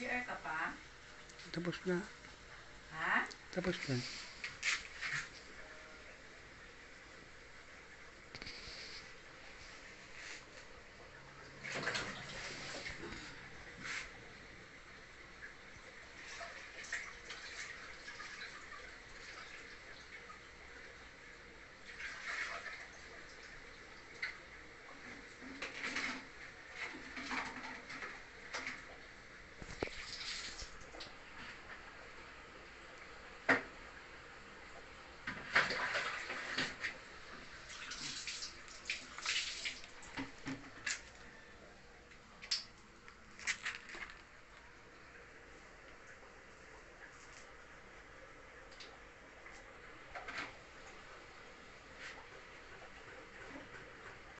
Nag-CR ka pa? Tapos na. Ha? Tapos na.